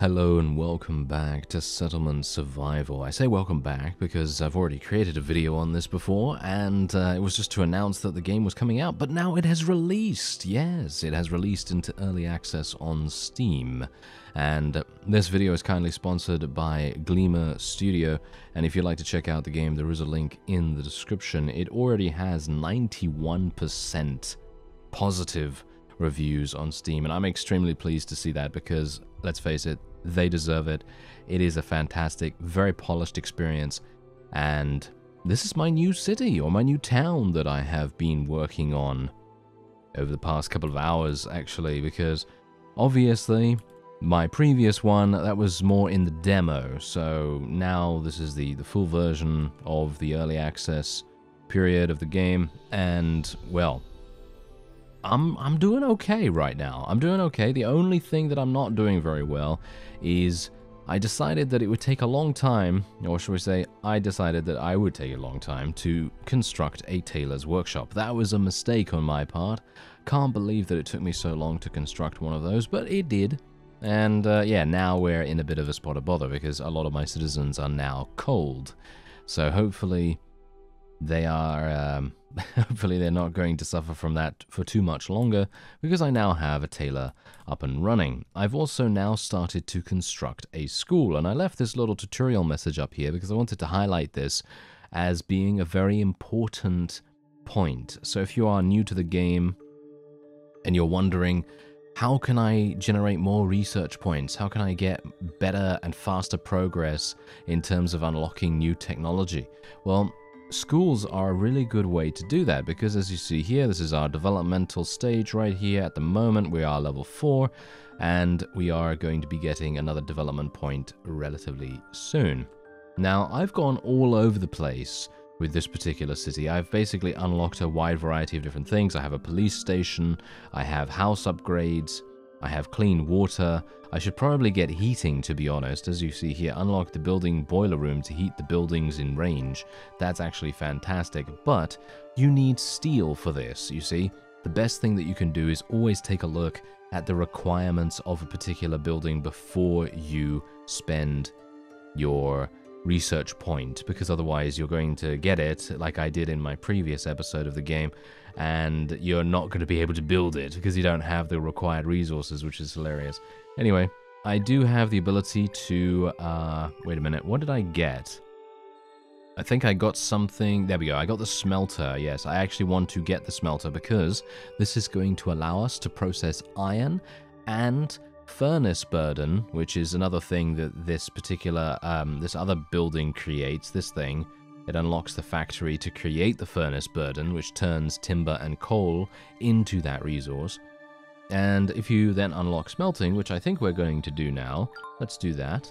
Hello and welcome back to Settlement Survival. I say welcome back because I've already created a video on this before and uh, it was just to announce that the game was coming out, but now it has released. Yes, it has released into early access on Steam. And this video is kindly sponsored by Gleamer Studio, and if you'd like to check out the game, there is a link in the description. It already has 91% positive reviews on Steam, and I'm extremely pleased to see that because, let's face it, they deserve it. It is a fantastic, very polished experience. And this is my new city or my new town that I have been working on over the past couple of hours, actually, because obviously my previous one that was more in the demo so now this is the the full version of the early access period of the game and well I'm I'm doing okay right now. I'm doing okay. The only thing that I'm not doing very well is I decided that it would take a long time, or should we say, I decided that I would take a long time to construct a tailor's workshop. That was a mistake on my part. Can't believe that it took me so long to construct one of those, but it did. And uh, yeah, now we're in a bit of a spot of bother because a lot of my citizens are now cold. So hopefully they are um, hopefully they're not going to suffer from that for too much longer because I now have a tailor up and running. I've also now started to construct a school and I left this little tutorial message up here because I wanted to highlight this as being a very important point. So if you are new to the game and you're wondering how can I generate more research points? How can I get better and faster progress in terms of unlocking new technology? Well, Schools are a really good way to do that because as you see here, this is our developmental stage right here. At the moment, we are level 4 and we are going to be getting another development point relatively soon. Now, I've gone all over the place with this particular city. I've basically unlocked a wide variety of different things. I have a police station, I have house upgrades, I have clean water. I should probably get heating to be honest. As you see here, unlock the building boiler room to heat the buildings in range. That's actually fantastic, but you need steel for this, you see. The best thing that you can do is always take a look at the requirements of a particular building before you spend your research point because otherwise you're going to get it like I did in my previous episode of the game and you're not going to be able to build it because you don't have the required resources, which is hilarious. Anyway, I do have the ability to, uh, wait a minute, what did I get? I think I got something, there we go, I got the smelter, yes, I actually want to get the smelter because this is going to allow us to process iron and furnace burden, which is another thing that this particular, um, this other building creates, this thing, it unlocks the factory to create the furnace burden, which turns timber and coal into that resource. And if you then unlock smelting, which I think we're going to do now, let's do that,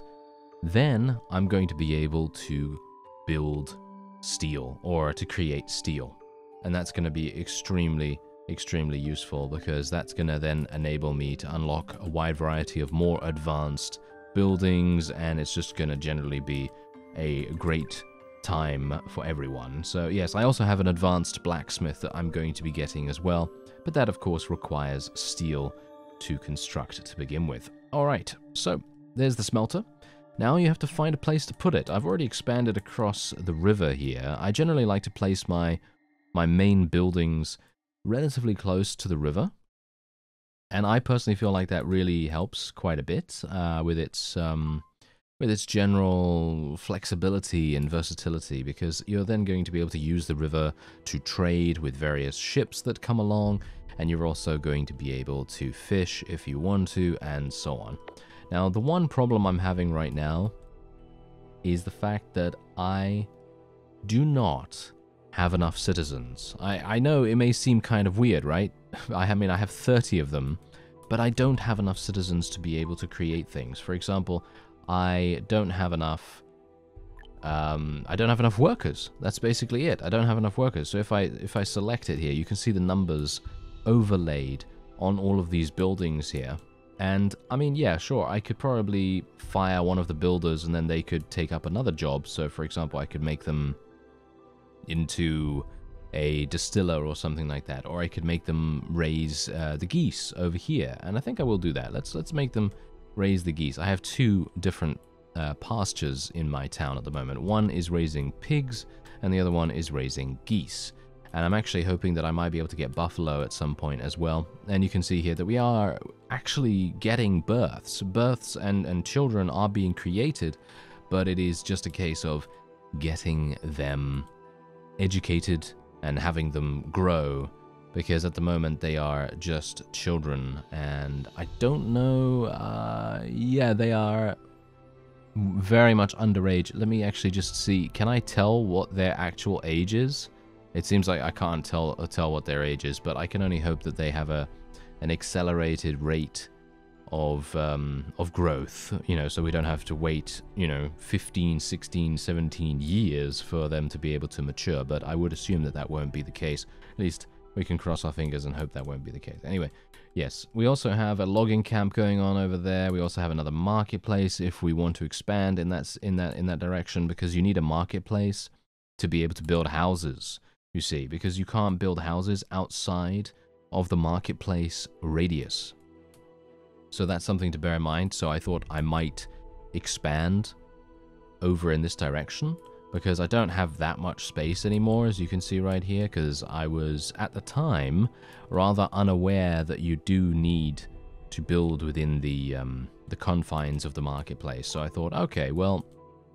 then I'm going to be able to build steel, or to create steel. And that's going to be extremely, extremely useful because that's going to then enable me to unlock a wide variety of more advanced buildings, and it's just going to generally be a great time for everyone. So yes, I also have an advanced blacksmith that I'm going to be getting as well, but that of course requires steel to construct to begin with. Alright, so there's the smelter. Now you have to find a place to put it. I've already expanded across the river here. I generally like to place my, my main buildings relatively close to the river. And I personally feel like that really helps quite a bit uh, with its um, with its general flexibility and versatility because you're then going to be able to use the river to trade with various ships that come along and you're also going to be able to fish if you want to and so on. Now the one problem I'm having right now is the fact that I do not have enough citizens. I, I know it may seem kind of weird, right? I mean, I have 30 of them, but I don't have enough citizens to be able to create things. For example, I don't have enough um, I don't have enough workers. That's basically it. I don't have enough workers. So if I if I select it here, you can see the numbers overlaid on all of these buildings here. And I mean, yeah, sure, I could probably fire one of the builders and then they could take up another job. So for example, I could make them into a distiller or something like that, or I could make them raise uh, the geese over here. And I think I will do that. Let's let's make them raise the geese. I have two different uh, pastures in my town at the moment. One is raising pigs, and the other one is raising geese. And I'm actually hoping that I might be able to get buffalo at some point as well. And you can see here that we are actually getting births. Births and, and children are being created, but it is just a case of getting them educated and having them grow because at the moment they are just children. And I don't know uh, yeah they are very much underage. Let me actually just see. Can I tell what their actual age is? It seems like I can't tell tell what their age is but I can only hope that they have a an accelerated rate of um, of growth, you know, so we don't have to wait, you know, 15, 16, 17 years for them to be able to mature. But I would assume that that won't be the case. At least we can cross our fingers and hope that won't be the case. Anyway, yes, we also have a logging camp going on over there. We also have another marketplace if we want to expand in that in that in that direction because you need a marketplace to be able to build houses. You see, because you can't build houses outside of the marketplace radius. So that's something to bear in mind. So I thought I might expand over in this direction because I don't have that much space anymore, as you can see right here, because I was, at the time, rather unaware that you do need to build within the, um, the confines of the marketplace. So I thought, okay, well,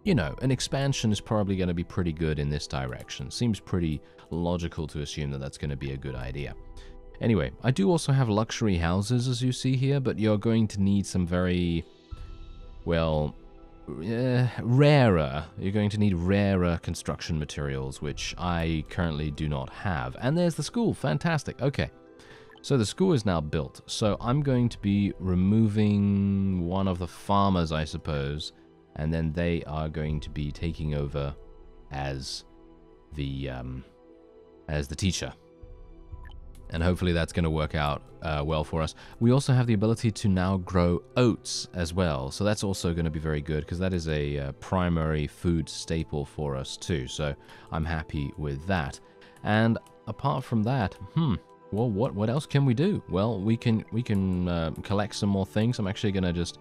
you know, an expansion is probably going to be pretty good in this direction. Seems pretty logical to assume that that's going to be a good idea. Anyway, I do also have luxury houses, as you see here, but you're going to need some very, well, uh, rarer. You're going to need rarer construction materials, which I currently do not have. And there's the school. Fantastic. Okay. So the school is now built. So I'm going to be removing one of the farmers, I suppose, and then they are going to be taking over as the um, as the teacher and hopefully that's going to work out uh, well for us. We also have the ability to now grow oats as well, so that's also going to be very good because that is a uh, primary food staple for us too, so I'm happy with that. And apart from that, hmm, well, what what else can we do? Well, we can we can uh, collect some more things. I'm actually going to just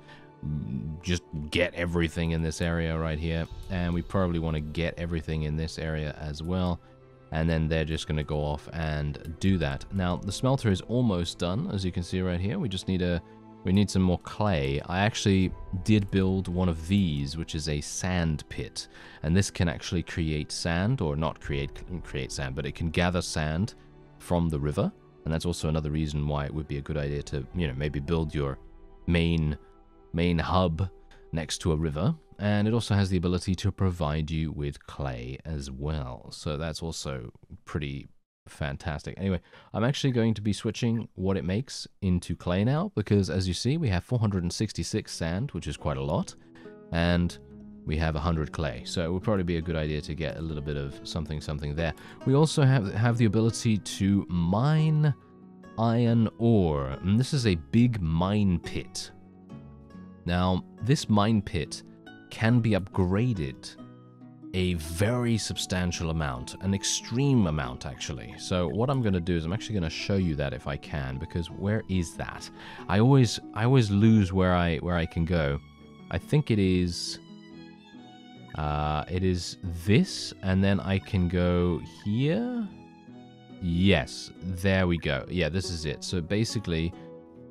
just get everything in this area right here, and we probably want to get everything in this area as well and then they're just going to go off and do that. Now, the smelter is almost done, as you can see right here. We just need a we need some more clay. I actually did build one of these, which is a sand pit, and this can actually create sand, or not create create sand, but it can gather sand from the river, and that's also another reason why it would be a good idea to, you know, maybe build your main main hub next to a river and it also has the ability to provide you with clay as well. So that's also pretty fantastic. Anyway, I'm actually going to be switching what it makes into clay now because as you see, we have 466 sand, which is quite a lot, and we have 100 clay. So it would probably be a good idea to get a little bit of something something there. We also have have the ability to mine iron ore, and this is a big mine pit. Now, this mine pit can be upgraded a very substantial amount, an extreme amount actually. So what I'm going to do is I'm actually going to show you that if I can because where is that? I always I always lose where I where I can go. I think it is uh it is this and then I can go here. Yes, there we go. Yeah, this is it. So basically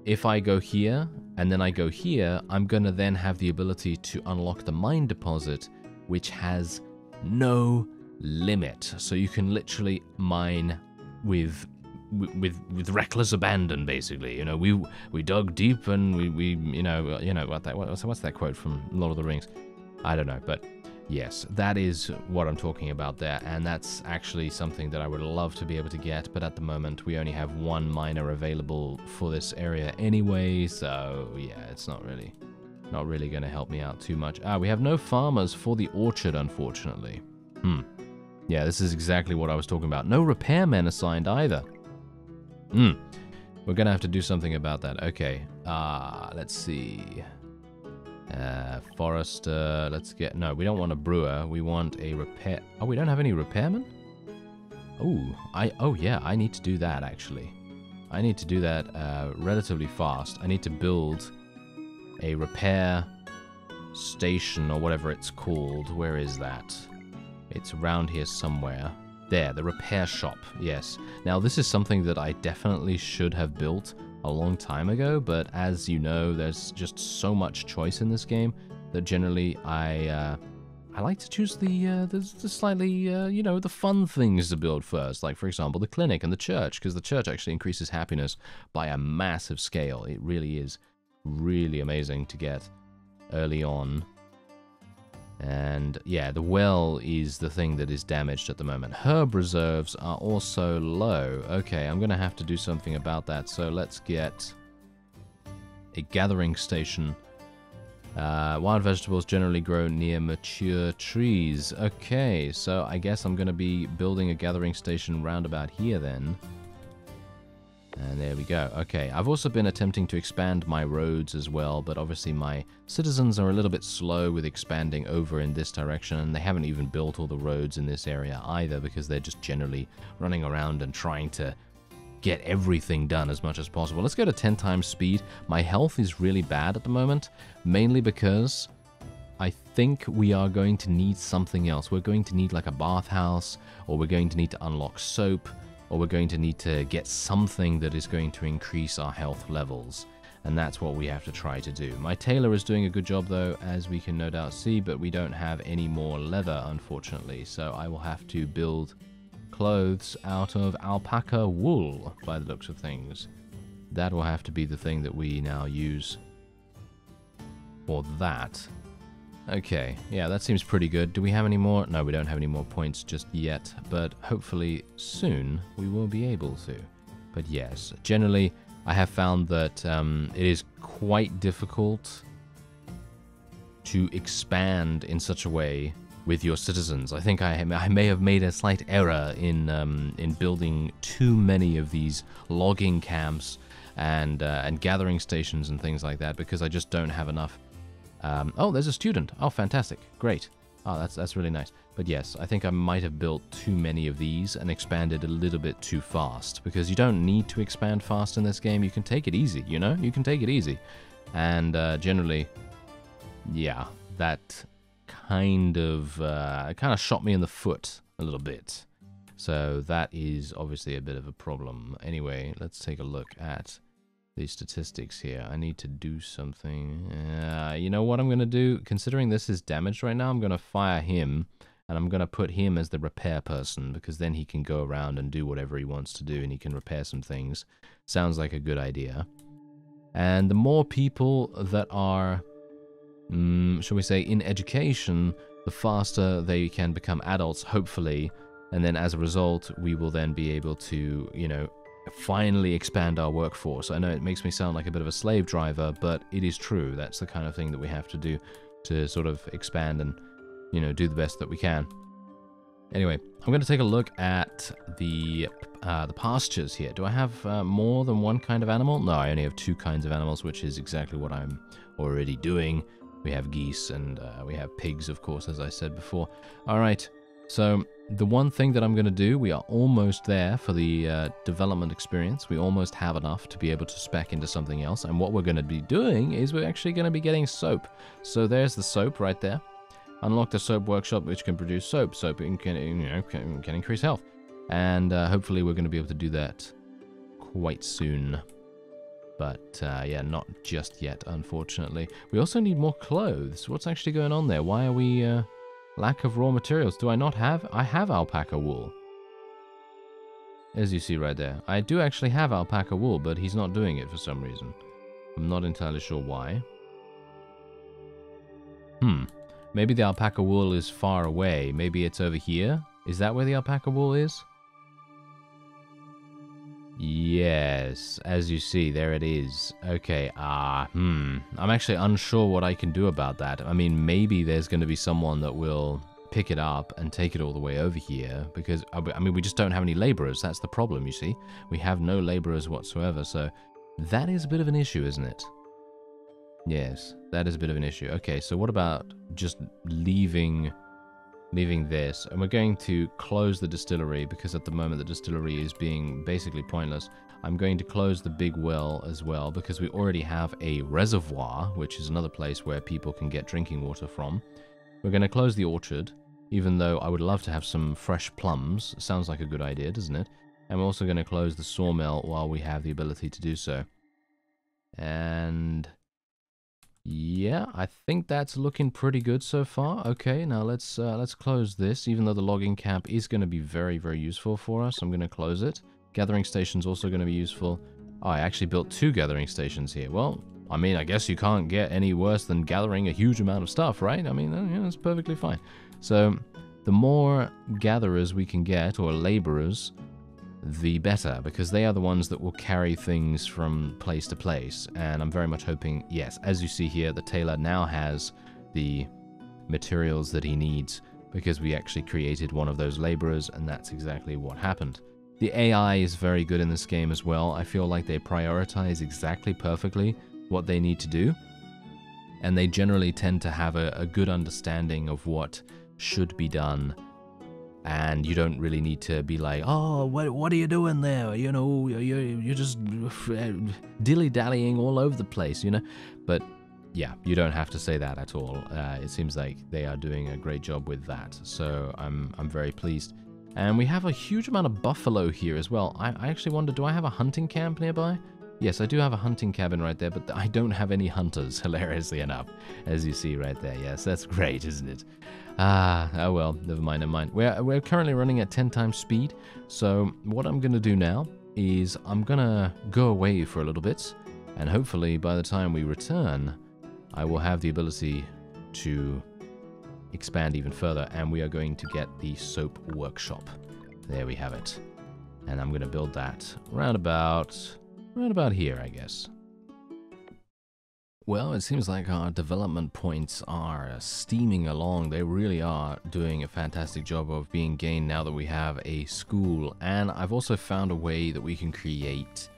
if I go here and then I go here, I'm going to then have the ability to unlock the mine deposit, which has no limit. So you can literally mine with with with reckless abandon basically you know we we dug deep and we we you know you know what that what's, what's that quote from lord of the rings i don't know but Yes, that is what I'm talking about there, and that's actually something that I would love to be able to get, but at the moment we only have one miner available for this area anyway, so yeah, it's not really not really going to help me out too much. Ah, we have no farmers for the orchard, unfortunately. Hmm. Yeah, this is exactly what I was talking about. No repairmen assigned either. Hmm. We're going to have to do something about that. Okay. Ah, uh, let's see. Uh, Forester, let's get... No, we don't want a brewer. We want a repair... Oh, we don't have any repairmen? Oh, I... Oh, yeah, I need to do that, actually. I need to do that uh, relatively fast. I need to build a repair station or whatever it's called. Where is that? It's around here somewhere. There, the repair shop, yes. Now, this is something that I definitely should have built a long time ago, but as you know, there's just so much choice in this game that generally I uh, I like to choose the, uh, the, the slightly, uh, you know, the fun things to build first. Like, for example, the clinic and the church, because the church actually increases happiness by a massive scale. It really is really amazing to get early on. And yeah, the well is the thing that is damaged at the moment. Herb reserves are also low. Okay, I'm going to have to do something about that. So let's get a gathering station. Uh, wild vegetables generally grow near mature trees. Okay, so I guess I'm going to be building a gathering station round about here then. And there we go. Okay, I've also been attempting to expand my roads as well, but obviously my citizens are a little bit slow with expanding over in this direction, and they haven't even built all the roads in this area either because they're just generally running around and trying to get everything done as much as possible. Let's go to 10 times speed. My health is really bad at the moment, mainly because I think we are going to need something else. We're going to need like a bathhouse, or we're going to need to unlock soap, or we're going to need to get something that is going to increase our health levels. And that's what we have to try to do. My tailor is doing a good job though, as we can no doubt see, but we don't have any more leather, unfortunately. So I will have to build clothes out of alpaca wool, by the looks of things. That will have to be the thing that we now use for that. Okay, yeah, that seems pretty good. Do we have any more? No, we don't have any more points just yet, but hopefully soon we will be able to. But yes, generally, I have found that um, it is quite difficult to expand in such a way with your citizens. I think I, I may have made a slight error in um, in building too many of these logging camps and uh, and gathering stations and things like that because I just don't have enough um, oh, there's a student. Oh, fantastic. Great. Oh, that's that's really nice. But yes, I think I might have built too many of these and expanded a little bit too fast because you don't need to expand fast in this game. You can take it easy, you know? You can take it easy. And uh, generally, yeah, that kind of uh, kind of shot me in the foot a little bit. So that is obviously a bit of a problem. Anyway, let's take a look at these statistics here. I need to do something. Uh, you know what I'm going to do? Considering this is damaged right now, I'm going to fire him. And I'm going to put him as the repair person because then he can go around and do whatever he wants to do and he can repair some things. Sounds like a good idea. And the more people that are, mm, shall we say, in education, the faster they can become adults, hopefully. And then as a result, we will then be able to, you know, finally expand our workforce. I know it makes me sound like a bit of a slave driver, but it is true. That's the kind of thing that we have to do to sort of expand and, you know, do the best that we can. Anyway, I'm going to take a look at the uh, the pastures here. Do I have uh, more than one kind of animal? No, I only have two kinds of animals, which is exactly what I'm already doing. We have geese and uh, we have pigs, of course, as I said before. All right, so the one thing that I'm going to do, we are almost there for the uh, development experience. We almost have enough to be able to spec into something else. And what we're going to be doing is we're actually going to be getting soap. So there's the soap right there. Unlock the soap workshop, which can produce soap. Soap can, you know, can, can increase health. And uh, hopefully we're going to be able to do that quite soon. But uh, yeah, not just yet, unfortunately. We also need more clothes. What's actually going on there? Why are we... Lack of raw materials. Do I not have? I have alpaca wool. As you see right there. I do actually have alpaca wool, but he's not doing it for some reason. I'm not entirely sure why. Hmm. Maybe the alpaca wool is far away. Maybe it's over here? Is that where the alpaca wool is? Yes, as you see, there it is. Okay, ah, uh, hmm. I'm actually unsure what I can do about that. I mean, maybe there's going to be someone that will pick it up and take it all the way over here because, uh, I mean, we just don't have any laborers. That's the problem, you see. We have no laborers whatsoever, so that is a bit of an issue, isn't it? Yes, that is a bit of an issue. Okay, so what about just leaving leaving this and we're going to close the distillery because at the moment the distillery is being basically pointless. I'm going to close the big well as well because we already have a reservoir, which is another place where people can get drinking water from. We're going to close the orchard, even though I would love to have some fresh plums. Sounds like a good idea, doesn't it? And we're also going to close the sawmill while we have the ability to do so. And yeah, I think that's looking pretty good so far. Okay, now let's uh, let's close this. Even though the logging camp is going to be very, very useful for us, I'm going to close it. Gathering station's also going to be useful. Oh, I actually built two gathering stations here. Well, I mean, I guess you can't get any worse than gathering a huge amount of stuff, right? I mean, yeah, that's perfectly fine. So, the more gatherers we can get, or laborers, the better, because they are the ones that will carry things from place to place. And I'm very much hoping, yes, as you see here, the tailor now has the materials that he needs because we actually created one of those laborers, and that's exactly what happened. The AI is very good in this game as well. I feel like they prioritize exactly perfectly what they need to do, and they generally tend to have a, a good understanding of what should be done and you don't really need to be like, oh, what, what are you doing there? You know, you're, you're just dilly-dallying all over the place, you know? But yeah, you don't have to say that at all. Uh, it seems like they are doing a great job with that, so I'm, I'm very pleased. And we have a huge amount of buffalo here as well. I, I actually wonder, do I have a hunting camp nearby? Yes, I do have a hunting cabin right there, but I don't have any hunters, hilariously enough, as you see right there. Yes, that's great, isn't it? Ah, oh well, never mind, never mind. We're, we're currently running at 10 times speed, so what I'm going to do now is I'm going to go away for a little bit, and hopefully by the time we return, I will have the ability to expand even further, and we are going to get the soap workshop. There we have it. And I'm going to build that round about Right about here, I guess. Well, it seems like our development points are steaming along. They really are doing a fantastic job of being gained now that we have a school. And I've also found a way that we can create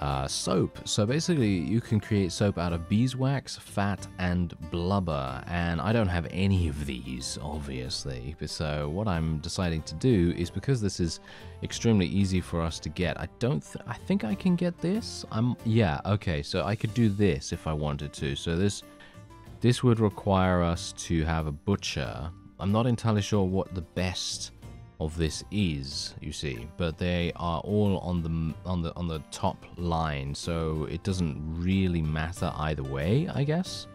uh, soap. So basically, you can create soap out of beeswax, fat, and blubber. And I don't have any of these, obviously. So what I'm deciding to do is because this is extremely easy for us to get. I don't. Th I think I can get this. I'm. Yeah. Okay. So I could do this if I wanted to. So this. This would require us to have a butcher. I'm not entirely sure what the best of this is, you see, but they are all on the on the on the top line, so it doesn't really matter either way, I guess.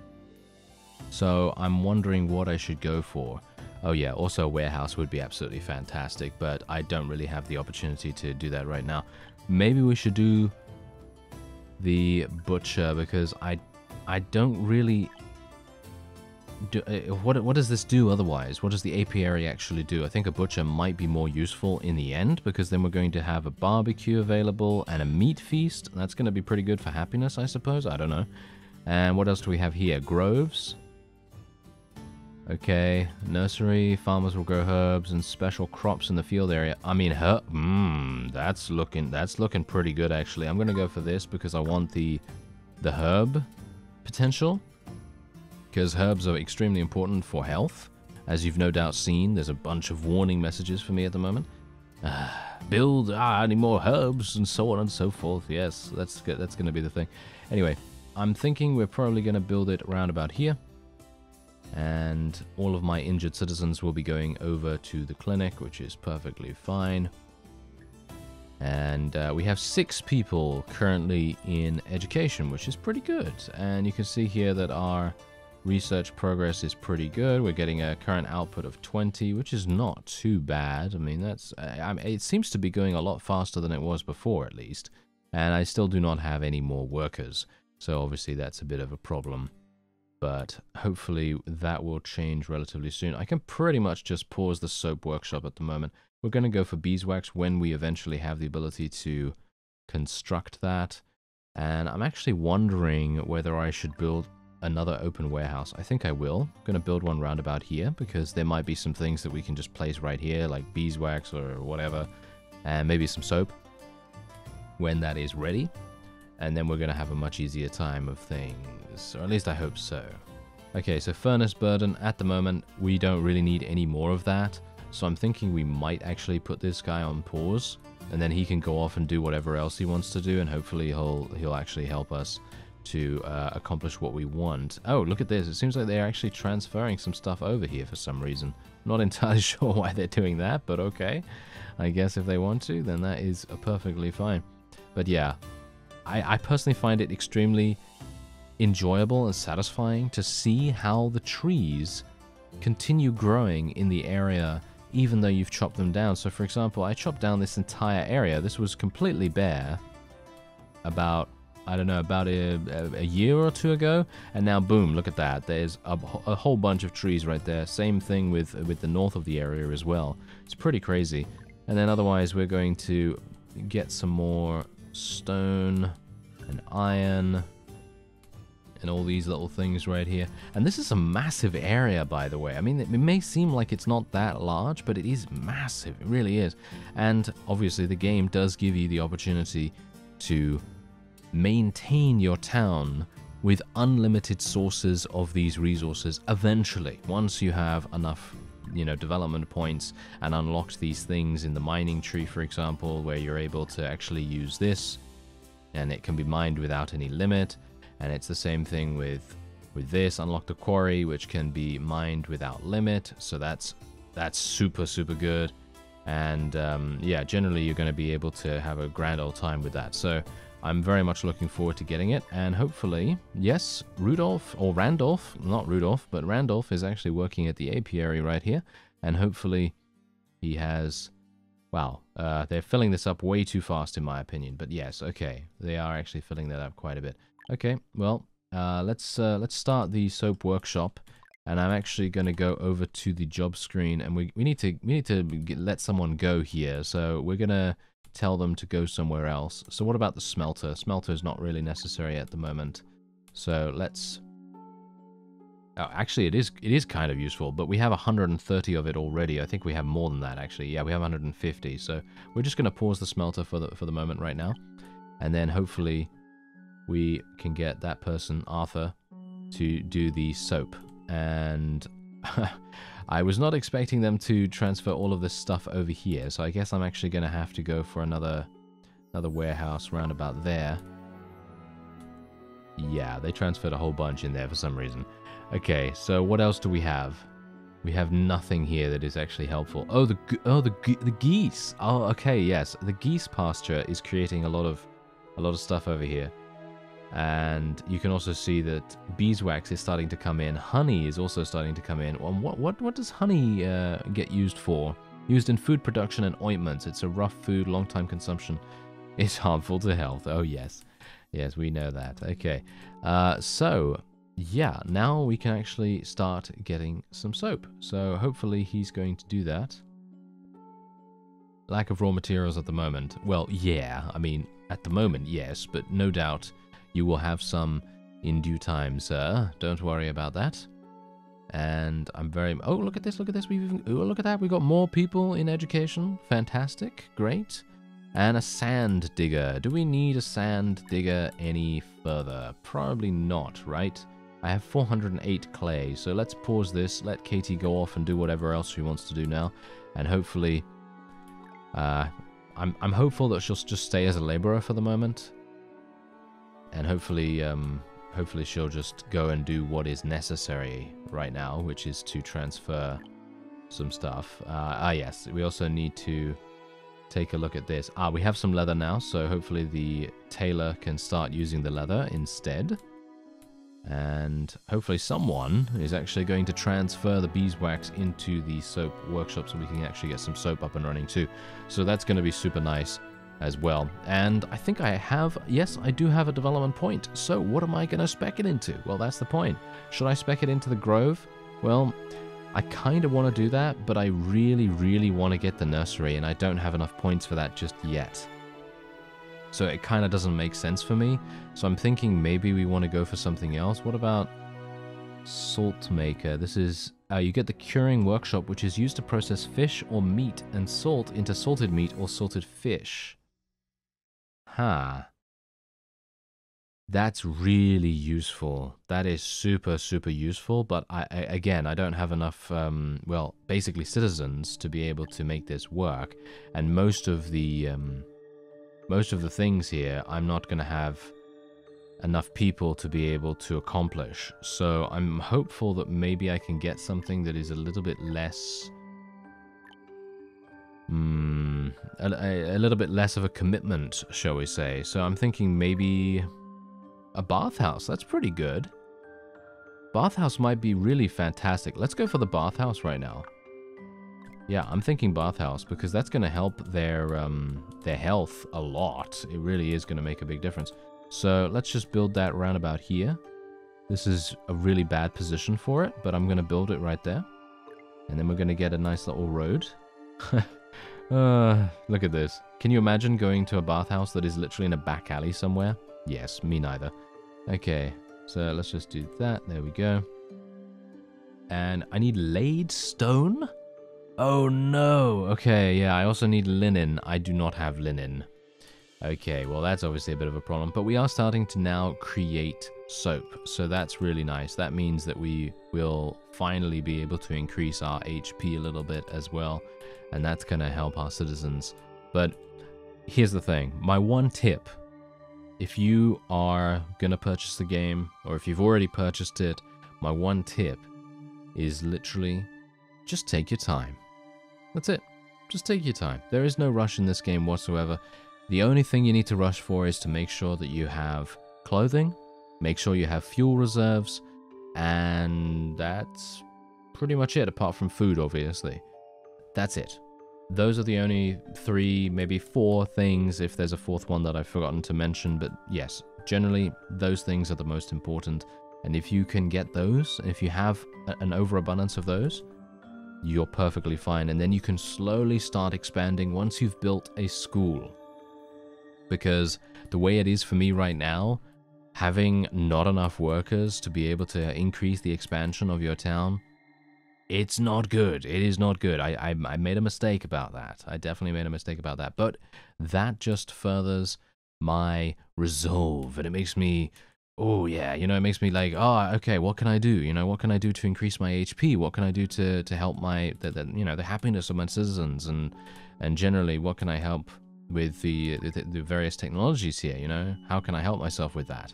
So I'm wondering what I should go for. Oh yeah, also a warehouse would be absolutely fantastic, but I don't really have the opportunity to do that right now. Maybe we should do the butcher because I I don't really do, uh, what what does this do otherwise? What does the apiary actually do? I think a butcher might be more useful in the end because then we're going to have a barbecue available and a meat feast. That's going to be pretty good for happiness, I suppose. I don't know. And what else do we have here? Groves. Okay, nursery, farmers will grow herbs and special crops in the field area. I mean, herb, mmm, that's looking, that's looking pretty good actually. I'm gonna go for this because I want the, the herb potential because herbs are extremely important for health. As you've no doubt seen, there's a bunch of warning messages for me at the moment. Uh, build ah, any more herbs and so on and so forth. Yes, that's that's going to be the thing. Anyway, I'm thinking we're probably going to build it around about here. And all of my injured citizens will be going over to the clinic, which is perfectly fine. And uh, we have six people currently in education, which is pretty good. And you can see here that our Research progress is pretty good. We're getting a current output of 20, which is not too bad. I mean, that's I mean, it seems to be going a lot faster than it was before, at least. And I still do not have any more workers. So obviously that's a bit of a problem. But hopefully that will change relatively soon. I can pretty much just pause the soap workshop at the moment. We're going to go for beeswax when we eventually have the ability to construct that. And I'm actually wondering whether I should build another open warehouse. I think I will. I'm going to build one roundabout here because there might be some things that we can just place right here, like beeswax or whatever, and maybe some soap when that is ready. And then we're going to have a much easier time of things, or at least I hope so. Okay, so furnace burden, at the moment, we don't really need any more of that. So I'm thinking we might actually put this guy on pause, and then he can go off and do whatever else he wants to do, and hopefully he'll he'll actually help us to uh, accomplish what we want. Oh, look at this. It seems like they're actually transferring some stuff over here for some reason. Not entirely sure why they're doing that, but okay. I guess if they want to, then that is perfectly fine. But yeah, I, I personally find it extremely enjoyable and satisfying to see how the trees continue growing in the area even though you've chopped them down. So for example, I chopped down this entire area. This was completely bare about, I don't know, about a, a, year or two ago. And now, boom, look at that. There's a, a, whole bunch of trees right there. Same thing with, with the north of the area as well. It's pretty crazy. And then otherwise, we're going to get some more stone and iron and all these little things right here. And this is a massive area, by the way. I mean, it may seem like it's not that large, but it is massive. It really is. And obviously, the game does give you the opportunity to maintain your town with unlimited sources of these resources eventually. Once you have enough you know development points and unlocked these things in the mining tree for example where you're able to actually use this and it can be mined without any limit. And it's the same thing with with this. Unlock the quarry which can be mined without limit. So that's that's super super good. And um, yeah generally you're going to be able to have a grand old time with that. So I'm very much looking forward to getting it and hopefully yes Rudolph or Randolph not Rudolph but Randolph is actually working at the apiary right here and hopefully he has Wow, uh, they're filling this up way too fast in my opinion, but yes, okay, they are actually filling that up quite a bit. Okay, well, uh, let's uh, let's start the soap workshop, and I'm actually going to go over to the job screen, and we we need to we need to get, let someone go here. So we're gonna tell them to go somewhere else. So what about the smelter? Smelter is not really necessary at the moment. So let's. Oh, actually, it is it is kind of useful, but we have 130 of it already. I think we have more than that actually. Yeah, we have 150. So we're just going to pause the smelter for the for the moment right now, and then hopefully we can get that person, Arthur, to do the soap. And I was not expecting them to transfer all of this stuff over here, so I guess I'm actually going to have to go for another another warehouse round about there. Yeah, they transferred a whole bunch in there for some reason. Okay, so what else do we have? We have nothing here that is actually helpful. Oh, the oh the the geese. Oh, okay, yes, the geese pasture is creating a lot of a lot of stuff over here and you can also see that beeswax is starting to come in. Honey is also starting to come in. And what what what does honey uh, get used for? Used in food production and ointments. It's a rough food, long time consumption. It's harmful to health. Oh yes, yes we know that. Okay, uh, so yeah, now we can actually start getting some soap. So hopefully he's going to do that. Lack of raw materials at the moment. Well, yeah, I mean, at the moment, yes, but no doubt you will have some in due time, sir. Don't worry about that. And I'm very... Oh, look at this, look at this. We've even... Oh, look at that. We've got more people in education. Fantastic. Great. And a sand digger. Do we need a sand digger any further? Probably not, right? I have 408 clay, so let's pause this. Let Katie go off and do whatever else she wants to do now. And hopefully... Uh, I'm, I'm hopeful that she'll just stay as a laborer for the moment and hopefully um, hopefully she'll just go and do what is necessary right now, which is to transfer some stuff. Uh, ah, yes, we also need to take a look at this. Ah, we have some leather now, so hopefully the tailor can start using the leather instead. And hopefully someone is actually going to transfer the beeswax into the soap workshop so we can actually get some soap up and running too. So that's going to be super nice as well. And I think I have, yes, I do have a development point. So what am I going to spec it into? Well, that's the point. Should I spec it into the Grove? Well, I kind of want to do that, but I really, really want to get the nursery, and I don't have enough points for that just yet. So it kind of doesn't make sense for me. So I'm thinking maybe we want to go for something else. What about salt maker? This is uh, you get the curing workshop, which is used to process fish or meat and salt into salted meat or salted fish. Huh. That's really useful. That is super, super useful. But I, I again, I don't have enough, um, well, basically citizens to be able to make this work. And most of the, um, most of the things here, I'm not going to have enough people to be able to accomplish. So I'm hopeful that maybe I can get something that is a little bit less Hmm, a, a, a, little bit less of a commitment, shall we say. So I'm thinking maybe a bathhouse. That's pretty good. Bathhouse might be really fantastic. Let's go for the bathhouse right now. Yeah, I'm thinking bathhouse because that's going to help their um, their health a lot. It really is going to make a big difference. So let's just build that roundabout here. This is a really bad position for it, but I'm going to build it right there. And then we're going to get a nice little road. Uh, look at this. Can you imagine going to a bathhouse that is literally in a back alley somewhere? Yes, me neither. Okay, so let's just do that. There we go. And I need laid stone? Oh no. Okay, yeah, I also need linen. I do not have linen. Okay, well that's obviously a bit of a problem, but we are starting to now create soap. So that's really nice. That means that we will finally be able to increase our HP a little bit as well and that's going to help our citizens. But here's the thing my one tip if you are going to purchase the game, or if you've already purchased it, my one tip is literally just take your time. That's it. Just take your time. There is no rush in this game whatsoever. The only thing you need to rush for is to make sure that you have clothing, make sure you have fuel reserves, and that's pretty much it, apart from food, obviously. That's it. Those are the only three, maybe four things, if there's a fourth one that I've forgotten to mention, but yes, generally, those things are the most important. And if you can get those, if you have an overabundance of those, you're perfectly fine. And then you can slowly start expanding once you've built a school. Because the way it is for me right now, having not enough workers to be able to increase the expansion of your town it's not good. It is not good. I, I, I made a mistake about that. I definitely made a mistake about that. But that just furthers my resolve, and it makes me, oh yeah, you know, it makes me like, oh, okay, what can I do? You know, what can I do to increase my HP? What can I do to to help my, the, the you know, the happiness of my citizens, and and generally, what can I help with the, the the various technologies here? You know, how can I help myself with that?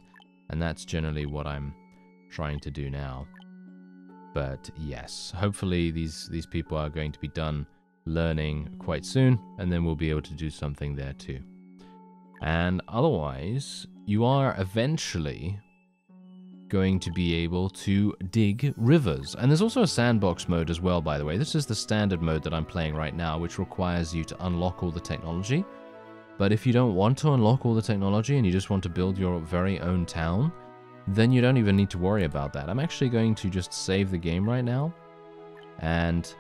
And that's generally what I'm trying to do now. But yes, hopefully these, these people are going to be done learning quite soon, and then we'll be able to do something there too. And otherwise, you are eventually going to be able to dig rivers. And there's also a sandbox mode as well, by the way. This is the standard mode that I'm playing right now, which requires you to unlock all the technology. But if you don't want to unlock all the technology and you just want to build your very own town, then you don't even need to worry about that. I'm actually going to just save the game right now. And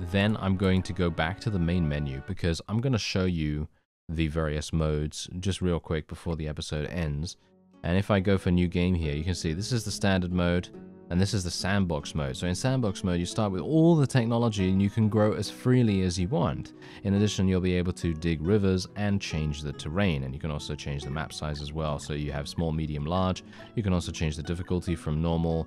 then I'm going to go back to the main menu because I'm going to show you the various modes just real quick before the episode ends. And if I go for a new game here, you can see this is the standard mode. And this is the sandbox mode. So in sandbox mode, you start with all the technology and you can grow as freely as you want. In addition, you'll be able to dig rivers and change the terrain. And you can also change the map size as well. So you have small, medium, large. You can also change the difficulty from normal,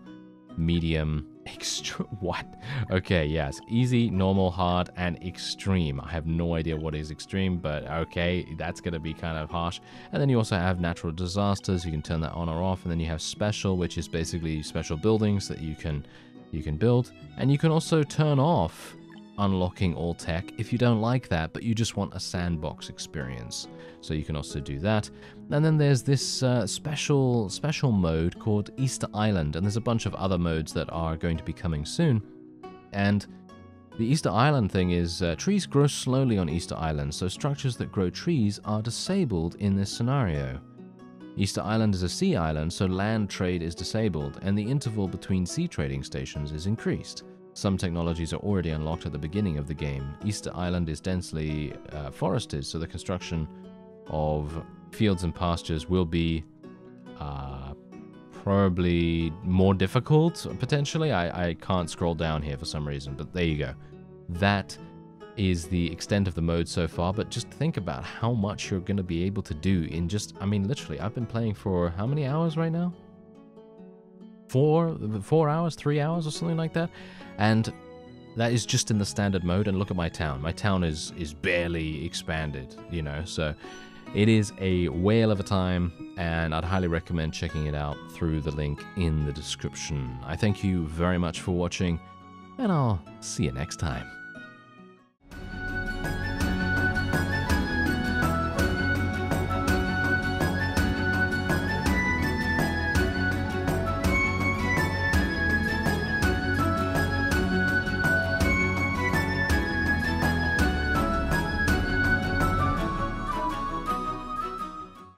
medium, extreme. What? Okay, yes. Easy, normal, hard, and extreme. I have no idea what is extreme, but okay, that's going to be kind of harsh. And then you also have natural disasters. You can turn that on or off. And then you have special, which is basically special buildings that you can you can build. And you can also turn off unlocking all tech if you don't like that, but you just want a sandbox experience. So you can also do that. And then there's this uh, special special mode called Easter Island, and there's a bunch of other modes that are going to be coming soon. And the Easter Island thing is uh, trees grow slowly on Easter Island, so structures that grow trees are disabled in this scenario. Easter Island is a sea island, so land trade is disabled, and the interval between sea trading stations is increased. Some technologies are already unlocked at the beginning of the game. Easter Island is densely uh, forested, so the construction of fields and pastures will be uh, probably more difficult, potentially. I, I can't scroll down here for some reason, but there you go. That is the extent of the mode so far, but just think about how much you're going to be able to do in just, I mean, literally, I've been playing for how many hours right now? Four, four hours, three hours, or something like that. And that is just in the standard mode. And look at my town. My town is is barely expanded, you know. So it is a whale of a time, and I'd highly recommend checking it out through the link in the description. I thank you very much for watching, and I'll see you next time.